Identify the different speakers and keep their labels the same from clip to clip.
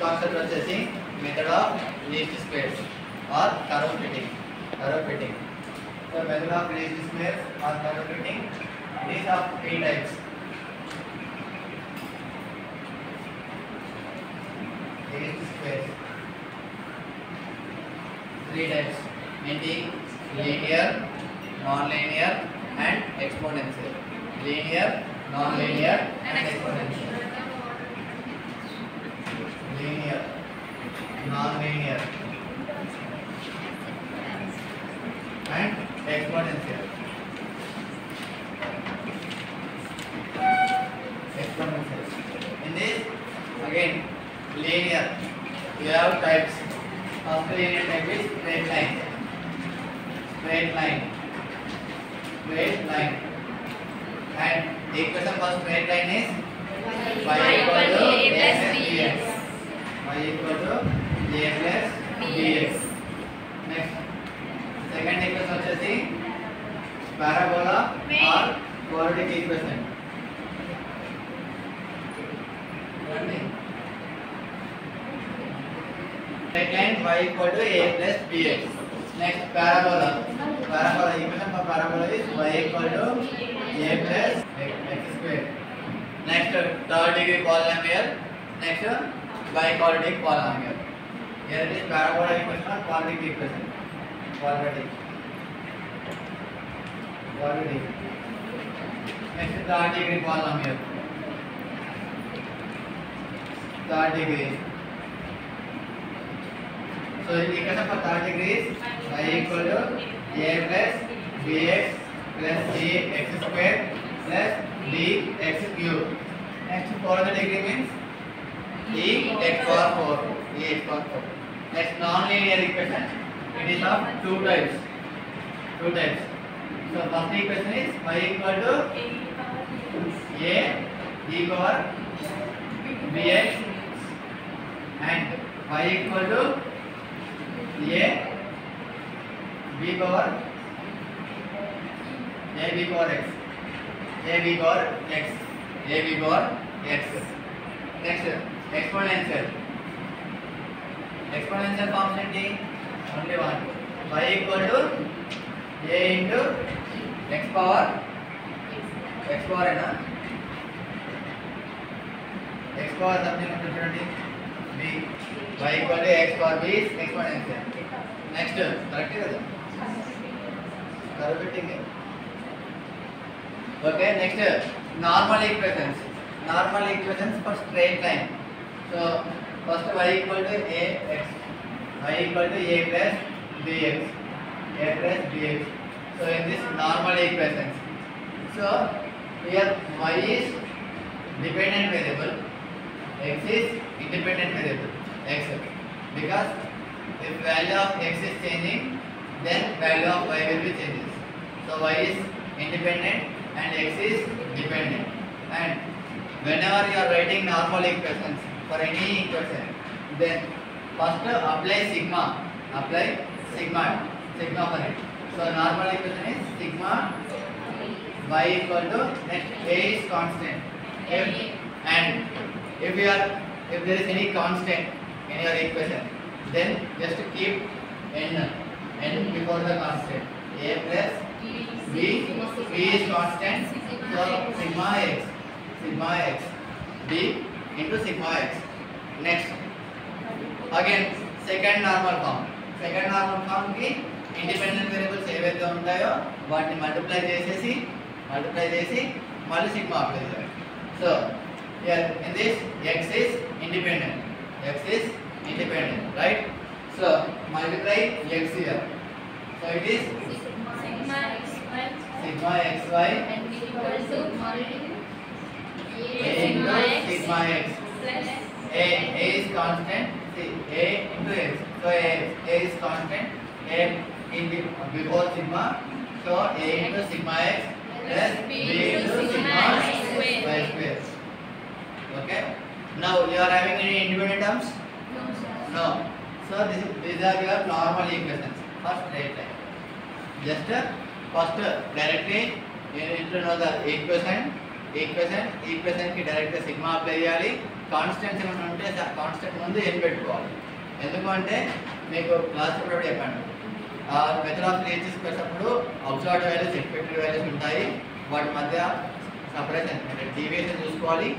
Speaker 1: Concept processing method of least squares or curve fitting curve fitting so method of least squares or curve fitting these are three types least squares three types meaning linear non-linear and exponential linear non-linear and exponential non-linear, and exponential. Exponential. In this, again, linear. You have types. First linear type is straight line. Straight line. Straight line. And the equation for straight line is y equal to a bx. y equal to a plus bx. Next, second equation వచ్చేసి parabola or quadratic equation. చూడండి. Straight line y equal to a plus bx. Next, parabola. Parabola equation for parabola is y equal to a plus x square. Next, third degree polynomial. Next, biquadratic polynomial. Here it is parabola equation or quadratic equation. Quadratic. Quadratic. Next, third. Third degree. So, equation for third degree is y equal to a plus bx plus c x square plus dx cube. Next, fourth degree means e x power 4. e x power 4. Next, non-linear equation. It is of two types. Two types. So, first equation is y equal to a e power bx and y equal to a b power a b power x a b power x a b power x next exponential exponential forms ఏంటి only one y equal to a into x power x power ఏనా x power something ఉంటుంది చూడండి b y equal to x power b is exponential next correct కదా curve fitting okay next normal equations normal equations for straight line first y equal to x y equal to a plus bx a plus bx so in this normal equations. So here y is dependent variable x is independent variable x. Because if value of x is changing then value of y will be changes so y is independent and x is dependent. And whenever you are writing normal equations for any equation then first apply sigma apply sigma sigma for it so normal equation is sigma y equal to next a is constant if, and if you are if there is any constant in your equation then just keep n n before the constant a plus b b is constant so sigma x sigma x b into sigma x. Next. Again second normal form. Second normal form కి independent variables ఏవైతే ఉంటాయో వాటిని multiply చేసేసి multiply చేసి మళ్ళీ sigma apply చేయాలి. So in this x is independent x is independent right so multiply x here so it is
Speaker 2: Sigma x y.
Speaker 1: Sigma xy
Speaker 2: and equal
Speaker 1: into sigma x a a is constant see a into x so a a is constant a in before sigma so a into sigma x plus b into sigma y square okay now you are having any independent terms
Speaker 2: no sir.
Speaker 1: no so this is these are your normal equations for straight line just uh, first uh, directly you need to know the equation equation ఈక్వేషన్కి డైరెక్ట్గా sigma apply చేయాలి. Constants ఏమైనా ఉంటే constant ముందు ఎన్ పెట్టుకోవాలి. ఎందుకంటే మీకు class కూడా చెప్పండి మెథడ్ ఆఫ్ లీచెస్ పెట్టినప్పుడు అబ్జర్వ్డ్ వాల్యూస్ ఎక్స్పెక్టెడ్ వాల్యూస్ ఉంటాయి. వాటి మధ్య సపరేషన్ అంటే డీవియేషన్ చూసుకోవాలి.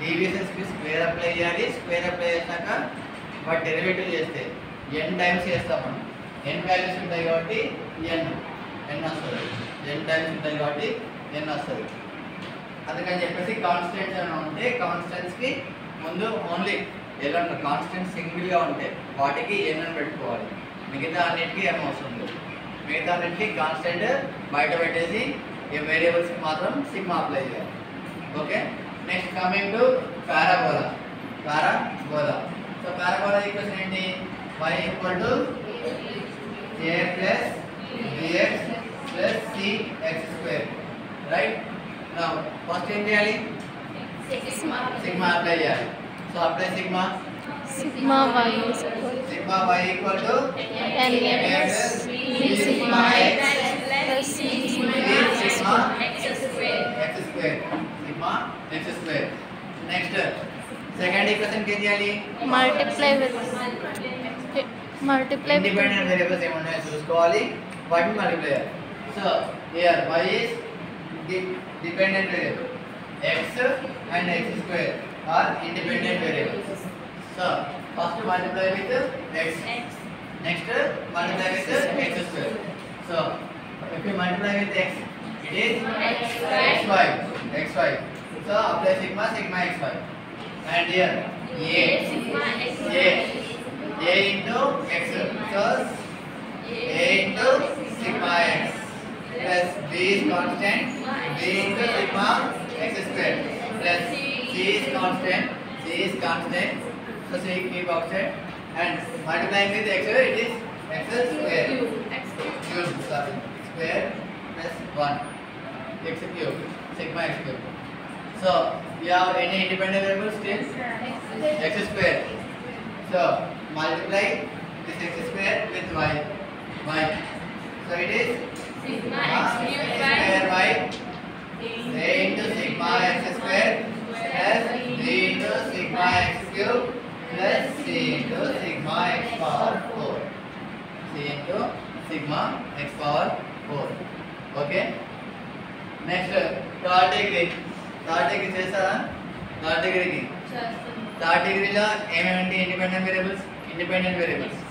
Speaker 1: డీవియేషన్స్కి స్క్వేర్ అప్లై చేయాలి. స్క్వేర్ అప్లై చేశాక వాటి డెరివేటివ్ చేస్తే ఎన్ టైమ్స్ చేస్తాం మనం. ఎన్ వాల్యూస్ ఉంటాయి కాబట్టి ఎన్ ఎన్ వస్తుంది. ఎన్ టైమ్స్ ఉంటాయి కాబట్టి ఎన్ వస్తుంది. అందుకని చెప్పేసి కాన్స్టెంట్స్ ఏమైనా ఉంటే కాన్స్టెంట్స్కి ముందు ఓన్లీ ఎలా కాన్స్టెంట్ సింగిల్గా ఉంటే వాటికి ఎన్ఎన్ పెట్టుకోవాలి. మిగతా అన్నిటికీ ఏం అవసరం లేదు. మిగతా అన్నిటికీ కాన్స్టెంట్ బయట పెట్టేసి ఏ వేరియబుల్స్కి మాత్రం సిమ్ అప్లై చేయాలి. Okay next coming to parabola parabola so parabola equation ఏంటి? Y equal to a plus b x plus c x square right నా ఫస్ట్ ఏం చేయాలి
Speaker 2: Sigma.
Speaker 1: సిగ్మా అప్లై చేయాలి so apply sigma
Speaker 3: sigma y is equal
Speaker 1: sigma y equal to
Speaker 3: n plus b sigma x plus c sigma
Speaker 1: b
Speaker 3: x
Speaker 1: sigma
Speaker 2: X square.
Speaker 1: X square sigma X square next second equation ఏం చేయాలి
Speaker 3: multiply with multiply with
Speaker 1: independent variables ఏమున్నాయో చూసుకోవాలి వాటిని multiply చేయాలి so here y is dependent variable. x and x square are independent variables. So, first multiply with x. Next multiply with x square. So, if you multiply with x, it is
Speaker 2: xy.
Speaker 1: xy. xy. So, apply sigma, sigma xy. And here, a. a. a into x. So, a into sigma x plus b is constant. B into sigma x square plus c is constant. C is constant. So c keep outside and multiplying with x it is x square.
Speaker 2: X.
Speaker 1: cube. Sorry. Square plus 1 x cube. Sigma x cube. So you have any independent variable still? X square. So multiply this x square with y. Y. So it is
Speaker 2: sigma x
Speaker 1: square
Speaker 2: by
Speaker 1: 3 into sigma x square plus 3 into sigma x cube plus 3 into sigma x power 4 3 into sigma x power 4 okay next third degree third degree chesara third degree ki third degree la em ante independent variables independent variables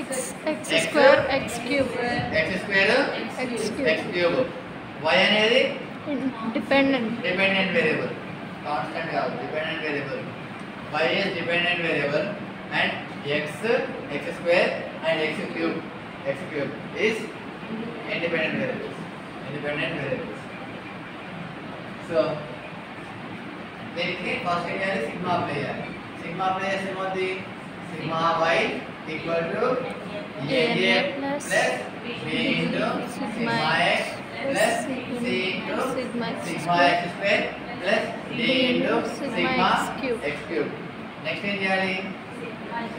Speaker 3: x x square x cube
Speaker 1: X square
Speaker 3: x cube
Speaker 1: X cube Y అనేది
Speaker 3: dependent
Speaker 1: dependent variable constant కాదు dependent variable y is dependent variable and x x square and x cube x cube is independent variables independent variables so దీనికి first ఏం చేయాలి sigma apply చేయాలి sigma apply చేస్తే ఏమవుతుంది sigma equal to ये j plus b into sigma x plus c into
Speaker 3: sigma x square
Speaker 1: plus d into
Speaker 3: sigma x cube.
Speaker 1: Next is यारी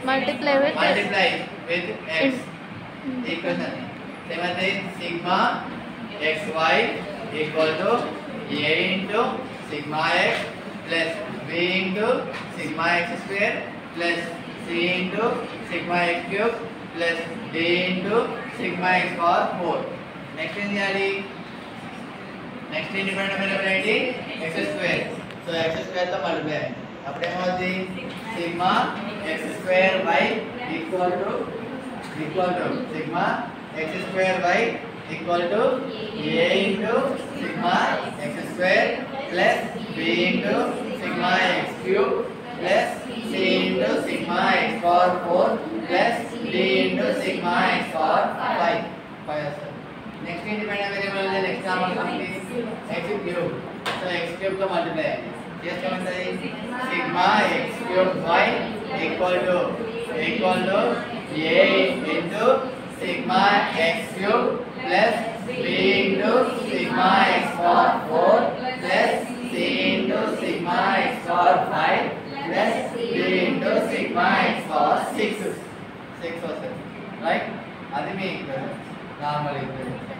Speaker 3: multiply with
Speaker 1: multiply with x
Speaker 3: equation.
Speaker 1: Same as sigma x y equal to a into sigma x plus b into sigma x square plus c into sigma x cube plus d into sigma x power 4 next ఏం చేయాలి next independent variable ఏంటి x square so x square తో multiply అప్పుడు ఏమవుతుంది sigma x square by equal to equal to sigma x square by equal to a into sigma x square plus b into sigma x cube plus c into sigma power 4 plus 3 into sigma x power 5. 5 Next independent variable is x number something x cube. So x cube to multiply. Just come say sigma x cube 5 equal to equal to a into sigma x cube plus 3 into sigma x power 4 plus c into sigma x power 5 plus three into sigma x for six. Six was right? That means normal.